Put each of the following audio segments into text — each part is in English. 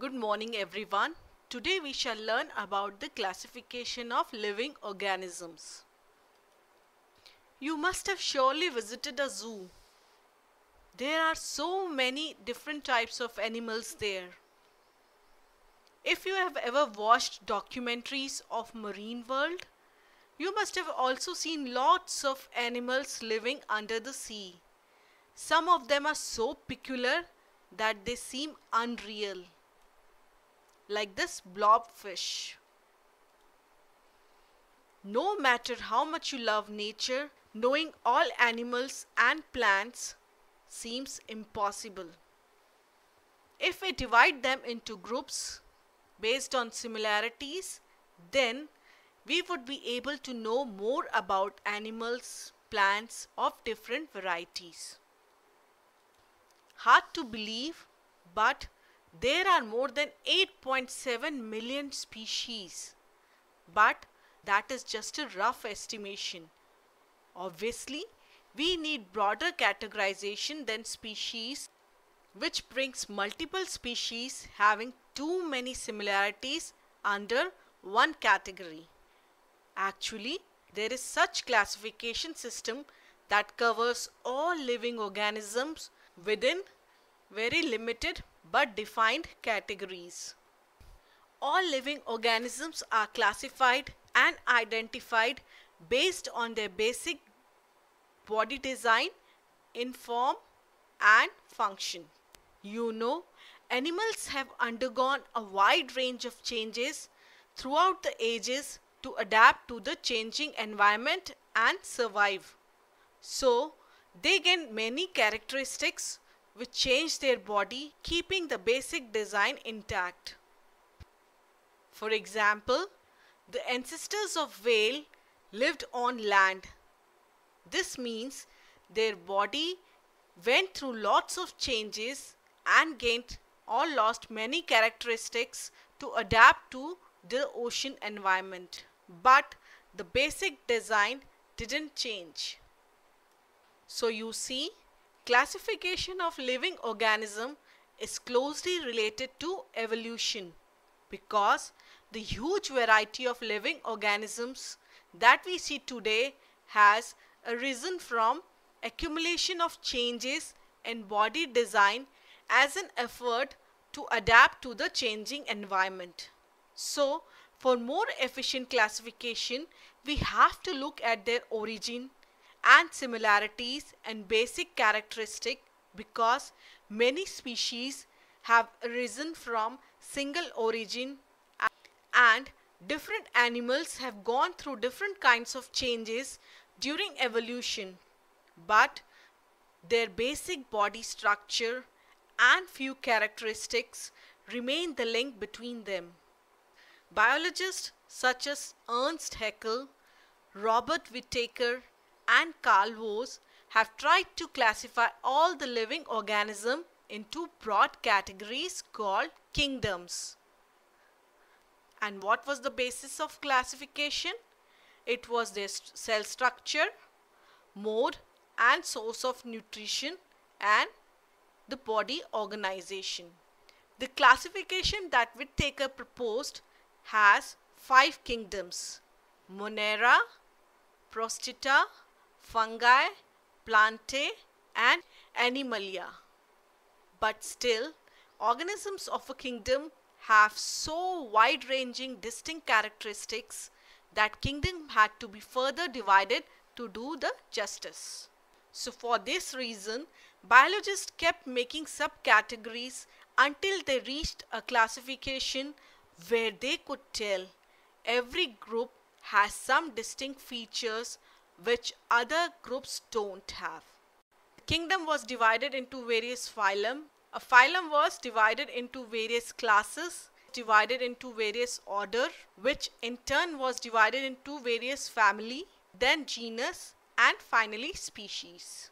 Good morning everyone. Today we shall learn about the classification of living organisms. You must have surely visited a zoo. There are so many different types of animals there. If you have ever watched documentaries of marine world, you must have also seen lots of animals living under the sea. Some of them are so peculiar that they seem unreal like this blobfish. No matter how much you love nature, knowing all animals and plants seems impossible. If we divide them into groups based on similarities, then we would be able to know more about animals, plants of different varieties. Hard to believe, but there are more than 8.7 million species, but that is just a rough estimation. Obviously, we need broader categorization than species, which brings multiple species having too many similarities under one category. Actually, there is such classification system that covers all living organisms within very limited but defined categories. All living organisms are classified and identified based on their basic body design, in form and function. You know, animals have undergone a wide range of changes throughout the ages to adapt to the changing environment and survive. So, they gain many characteristics which change their body keeping the basic design intact. For example, the ancestors of whale lived on land. This means their body went through lots of changes and gained or lost many characteristics to adapt to the ocean environment. But the basic design didn't change. So you see Classification of living organism is closely related to evolution because the huge variety of living organisms that we see today has arisen from accumulation of changes in body design as an effort to adapt to the changing environment. So, for more efficient classification, we have to look at their origin, and similarities and basic characteristic because many species have arisen from single origin and different animals have gone through different kinds of changes during evolution but their basic body structure and few characteristics remain the link between them. Biologists such as Ernst Haeckel, Robert Whittaker and Carl Woese have tried to classify all the living organism into broad categories called kingdoms. And what was the basis of classification? It was their cell structure, mode and source of nutrition and the body organization. The classification that Whittaker proposed has five kingdoms Monera, Protista, fungi, plantae and animalia. But still, organisms of a kingdom have so wide-ranging distinct characteristics that kingdom had to be further divided to do the justice. So for this reason, biologists kept making subcategories until they reached a classification where they could tell every group has some distinct features which other groups don't have. The kingdom was divided into various phylum. A phylum was divided into various classes, divided into various order, which in turn was divided into various family, then genus, and finally species.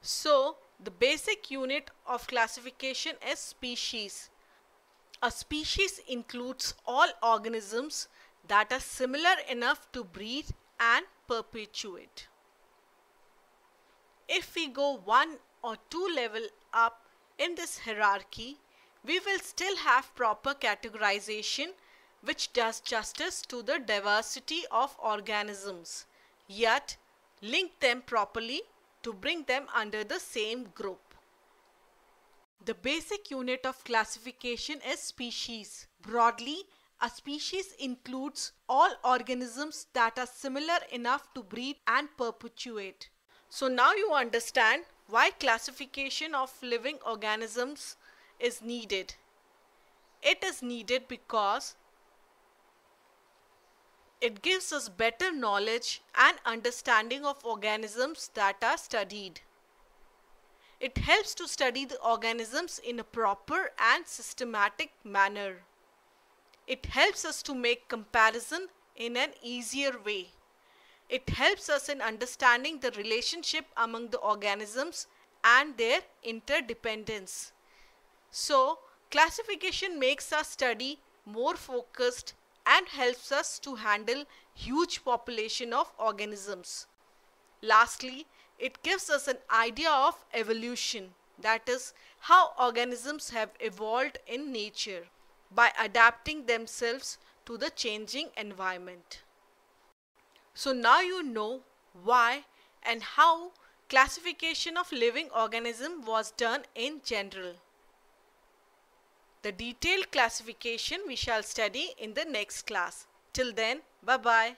So, the basic unit of classification is species. A species includes all organisms that are similar enough to breed and perpetuate. If we go one or two level up in this hierarchy, we will still have proper categorization which does justice to the diversity of organisms, yet link them properly to bring them under the same group. The basic unit of classification is species. Broadly, a species includes all organisms that are similar enough to breed and perpetuate. So now you understand why classification of living organisms is needed. It is needed because it gives us better knowledge and understanding of organisms that are studied. It helps to study the organisms in a proper and systematic manner. It helps us to make comparison in an easier way. It helps us in understanding the relationship among the organisms and their interdependence. So, classification makes our study more focused and helps us to handle huge population of organisms. Lastly, it gives us an idea of evolution, that is, how organisms have evolved in nature by adapting themselves to the changing environment. So now you know why and how classification of living organism was done in general. The detailed classification we shall study in the next class. Till then, bye-bye.